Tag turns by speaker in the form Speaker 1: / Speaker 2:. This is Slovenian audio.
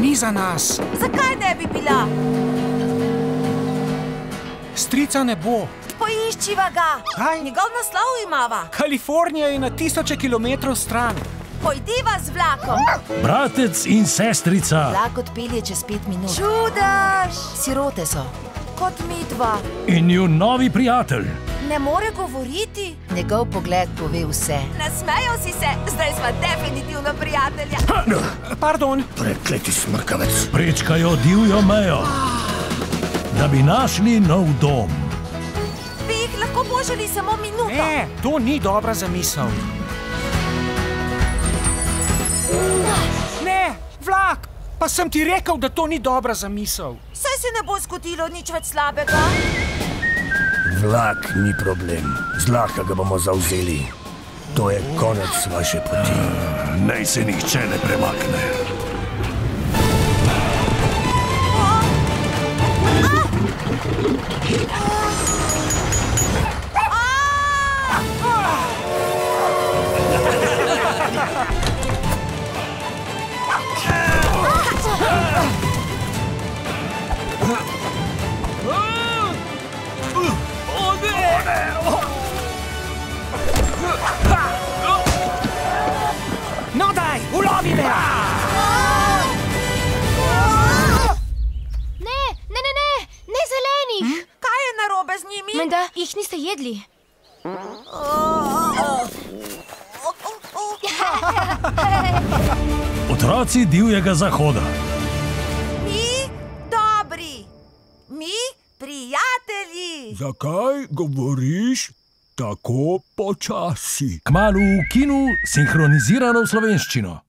Speaker 1: Ni za nas.
Speaker 2: Zakaj ne bi bila?
Speaker 1: Strica ne bo.
Speaker 2: Poiščiva ga.
Speaker 1: Kaj?
Speaker 2: Njegov naslov imava.
Speaker 1: Kalifornija je na tisoče kilometrov stran.
Speaker 2: Pojdiva z vlakom.
Speaker 3: Bratec in sestrica
Speaker 2: Vlak odpelje čez pet minut.
Speaker 4: Čudaš!
Speaker 2: Sirote so. Kot mi dva.
Speaker 3: in njun novi prijatelj.
Speaker 2: Ne more govoriti.
Speaker 4: Njegov pogled pove vse.
Speaker 2: Nasmejal si se, zdaj smo definitivno prijatelja.
Speaker 1: Pardon,
Speaker 5: Prekleti smrkavec.
Speaker 3: Prečkajo divjo mejo, da bi našli nov dom.
Speaker 2: Bi jih lahko božali samo minuto.
Speaker 1: ne, to ni dobra zamisel. Ne, vlak! Pa sem ti rekel, da to ni dobra zamisel.
Speaker 2: Saj se ne bo zgodilo nič več slabega.
Speaker 5: Vlak ni problem. Zlahka ga bomo zauzeli. To je konec vaše poti.
Speaker 3: Naj se nihče ne premakne.
Speaker 1: No, daj, ulovi me!
Speaker 6: Ne, ne, ne, ne, ne zelenih.
Speaker 2: Kaj je narobe z njimi?
Speaker 6: Menda jih niste jedli.
Speaker 3: Otroci divjega zahoda.
Speaker 5: Zakaj govoriš tako počasi?
Speaker 3: Kmalu v kinu sinhronizirano v slovenščino.